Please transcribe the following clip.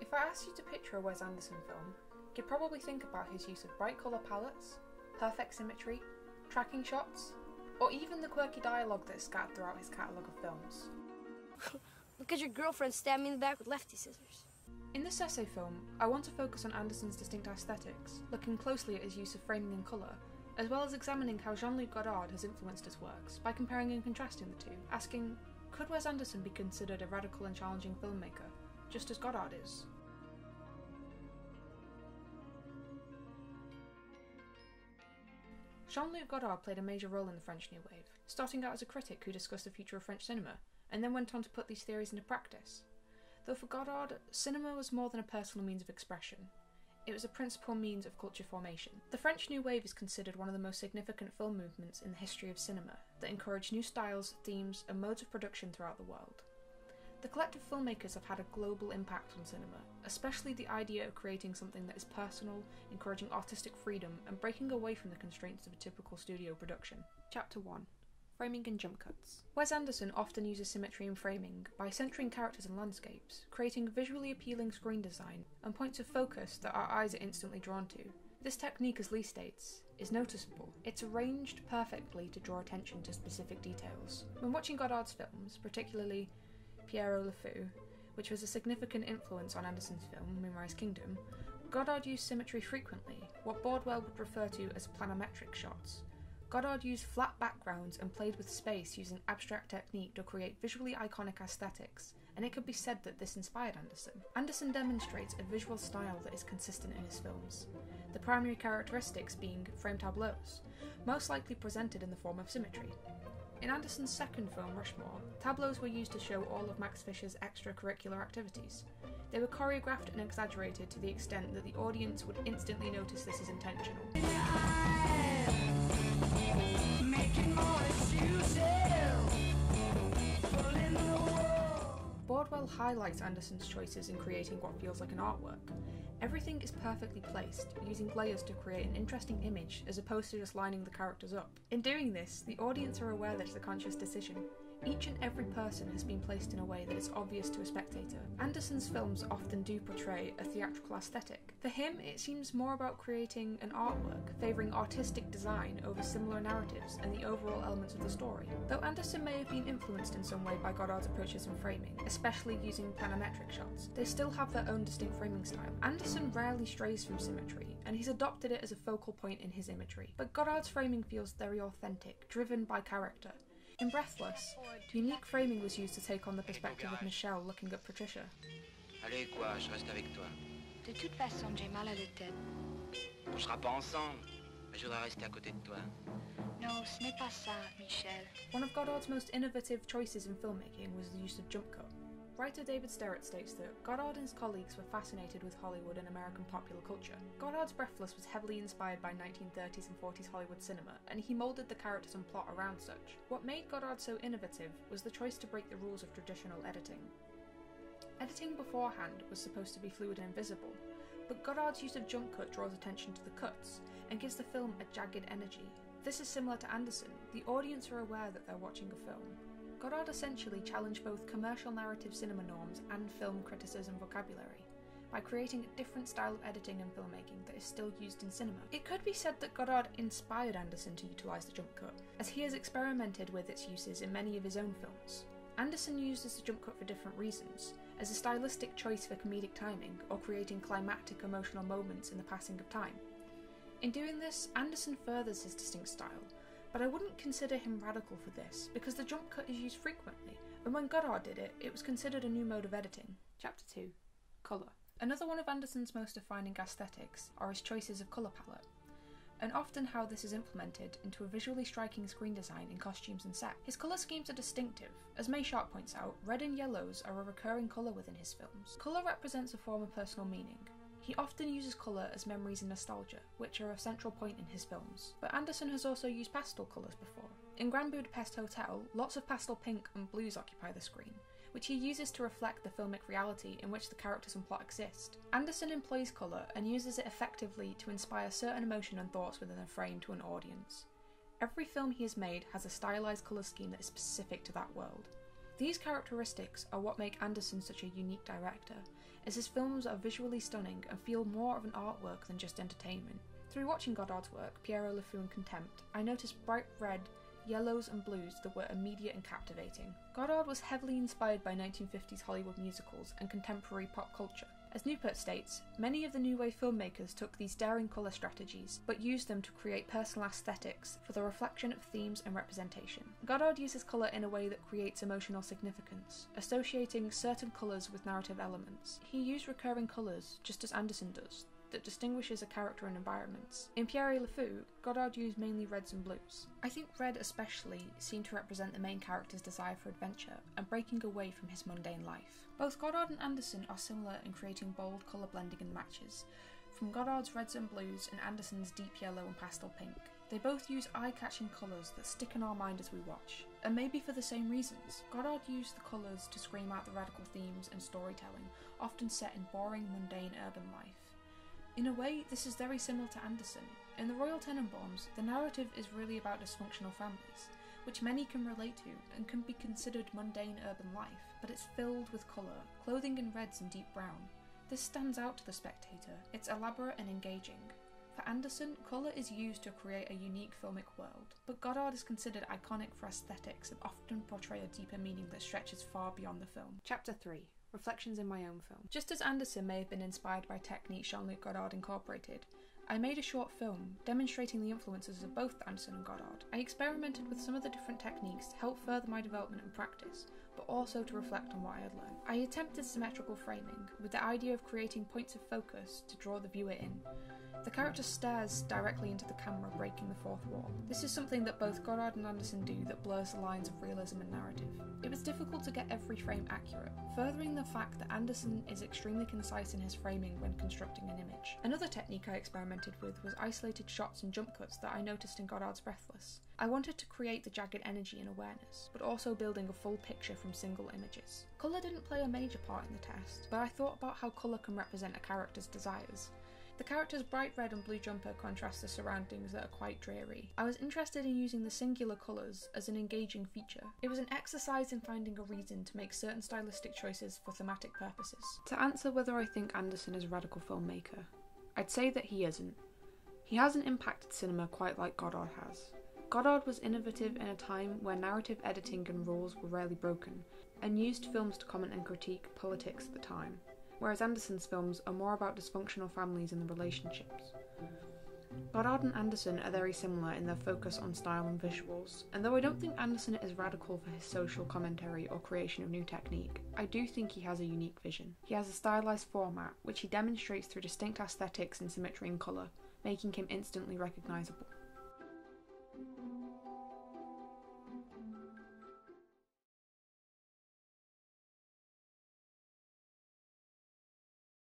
If I asked you to picture a Wes Anderson film, you'd probably think about his use of bright colour palettes, perfect symmetry, tracking shots, or even the quirky dialogue that is scattered throughout his catalogue of films. Look at your girlfriend stab me in the back with lefty scissors. In this essay film, I want to focus on Anderson's distinct aesthetics, looking closely at his use of framing and colour, as well as examining how Jean Luc Godard has influenced his works by comparing and contrasting the two, asking could Wes Anderson be considered a radical and challenging filmmaker, just as Godard is? Jean Luc Godard played a major role in the French New Wave, starting out as a critic who discussed the future of French cinema, and then went on to put these theories into practice. Though for Godard, cinema was more than a personal means of expression, it was a principal means of culture formation. The French New Wave is considered one of the most significant film movements in the history of cinema that encouraged new styles, themes, and modes of production throughout the world. The collective filmmakers have had a global impact on cinema, especially the idea of creating something that is personal, encouraging artistic freedom, and breaking away from the constraints of a typical studio production. Chapter 1 Framing and jump cuts. Wes Anderson often uses symmetry in framing by centering characters and landscapes, creating visually appealing screen design and points of focus that our eyes are instantly drawn to. This technique, as Lee states, is noticeable. It's arranged perfectly to draw attention to specific details. When watching Godard's films, particularly Pierrot Le Fou, which was a significant influence on Anderson's film Moonrise Kingdom, Godard used symmetry frequently, what Bordwell would refer to as planimetric shots, Godard used flat backgrounds and played with space using abstract technique to create visually iconic aesthetics, and it could be said that this inspired Anderson. Anderson demonstrates a visual style that is consistent in his films, the primary characteristics being frame tableaus, most likely presented in the form of symmetry. In Anderson's second film, Rushmore, tableaus were used to show all of Max Fischer's extracurricular activities. They were choreographed and exaggerated to the extent that the audience would instantly notice this is intentional. Bordwell highlights Anderson's choices in creating what feels like an artwork. Everything is perfectly placed, using layers to create an interesting image as opposed to just lining the characters up. In doing this, the audience are aware that it's a conscious decision, each and every person has been placed in a way that is obvious to a spectator. Anderson's films often do portray a theatrical aesthetic. For him, it seems more about creating an artwork, favouring artistic design over similar narratives and the overall elements of the story. Though Anderson may have been influenced in some way by Godard's approaches in framing, especially using planimetric shots, they still have their own distinct framing style. Anderson rarely strays from symmetry, and he's adopted it as a focal point in his imagery. But Godard's framing feels very authentic, driven by character, in Breathless, unique framing was used to take on the perspective of Michel looking at Patricia. Allez, quoi, je reste avec toi. De toute façon, j'ai mal à la tête. On sera pas ensemble, mais je voudrais rester à côté de toi. Non, ce n'est pas ça, Michel. One of Godard's most innovative choices in filmmaking was the use of jump cut. Writer David Sterritt states that Godard and his colleagues were fascinated with Hollywood and American popular culture. Godard's Breathless was heavily inspired by 1930s and 40s Hollywood cinema, and he moulded the characters and plot around such. What made Godard so innovative was the choice to break the rules of traditional editing. Editing beforehand was supposed to be fluid and invisible, but Godard's use of jump cut draws attention to the cuts and gives the film a jagged energy. This is similar to Anderson, the audience are aware that they're watching a film, Godard essentially challenged both commercial narrative cinema norms and film criticism vocabulary by creating a different style of editing and filmmaking that is still used in cinema. It could be said that Godard inspired Anderson to utilise the jump cut, as he has experimented with its uses in many of his own films. Anderson uses the jump cut for different reasons, as a stylistic choice for comedic timing or creating climactic emotional moments in the passing of time. In doing this, Anderson furthers his distinct style but I wouldn't consider him radical for this, because the jump cut is used frequently, and when Godard did it, it was considered a new mode of editing. Chapter 2 Colour. Another one of Anderson's most defining aesthetics are his choices of colour palette, and often how this is implemented into a visually striking screen design in costumes and set. His colour schemes are distinctive. As May Sharp points out, red and yellows are a recurring colour within his films. Colour represents a form of personal meaning, he often uses colour as memories and nostalgia, which are a central point in his films. But Anderson has also used pastel colours before. In Grand Budapest Hotel, lots of pastel pink and blues occupy the screen, which he uses to reflect the filmic reality in which the characters and plot exist. Anderson employs colour and uses it effectively to inspire certain emotion and thoughts within a frame to an audience. Every film he has made has a stylised colour scheme that is specific to that world. These characteristics are what make Anderson such a unique director, as his films are visually stunning and feel more of an artwork than just entertainment. Through watching Godard's work, Pierrot Le Fou and Contempt, I noticed bright red, yellows, and blues that were immediate and captivating. Godard was heavily inspired by 1950s Hollywood musicals and contemporary pop culture. As Neupert states, many of the New Wave filmmakers took these daring colour strategies, but used them to create personal aesthetics for the reflection of themes and representation. Godard uses colour in a way that creates emotional significance, associating certain colours with narrative elements. He used recurring colours, just as Anderson does, that distinguishes a character and environments. In Pierrot Le Fou, Godard used mainly reds and blues. I think red especially seemed to represent the main character's desire for adventure and breaking away from his mundane life. Both Godard and Anderson are similar in creating bold colour blending and matches, from Godard's reds and blues and Anderson's deep yellow and pastel pink. They both use eye catching colours that stick in our mind as we watch, and maybe for the same reasons. Godard used the colours to scream out the radical themes and storytelling, often set in boring, mundane urban life. In a way, this is very similar to Anderson. In The Royal Tenenbaums, the narrative is really about dysfunctional families, which many can relate to and can be considered mundane urban life, but it's filled with colour, clothing in reds and deep brown. This stands out to the spectator, it's elaborate and engaging. For Anderson, colour is used to create a unique filmic world, but Godard is considered iconic for aesthetics that often portray a deeper meaning that stretches far beyond the film. Chapter 3 Reflections in my own film. Just as Anderson may have been inspired by techniques Jean Luc Godard incorporated, I made a short film demonstrating the influences of both Anderson and Godard. I experimented with some of the different techniques to help further my development and practice, but also to reflect on what I had learned. I attempted symmetrical framing, with the idea of creating points of focus to draw the viewer in. The character stares directly into the camera, breaking the fourth wall. This is something that both Godard and Anderson do that blurs the lines of realism and narrative. It was difficult to get every frame accurate, furthering the fact that Anderson is extremely concise in his framing when constructing an image. Another technique I experimented with was isolated shots and jump cuts that I noticed in Godard's Breathless. I wanted to create the jagged energy and awareness, but also building a full picture from single images. Colour didn't play a major part in the test, but I thought about how colour can represent a character's desires. The character's bright red and blue jumper contrasts the surroundings that are quite dreary. I was interested in using the singular colours as an engaging feature. It was an exercise in finding a reason to make certain stylistic choices for thematic purposes. To answer whether I think Anderson is a radical filmmaker, I'd say that he isn't. He hasn't impacted cinema quite like Godard has. Godard was innovative in a time where narrative editing and rules were rarely broken, and used films to comment and critique politics at the time whereas Anderson's films are more about dysfunctional families and the relationships. Godard and Anderson are very similar in their focus on style and visuals, and though I don't think Anderson is radical for his social commentary or creation of new technique, I do think he has a unique vision. He has a stylized format, which he demonstrates through distinct aesthetics and symmetry and colour, making him instantly recognisable.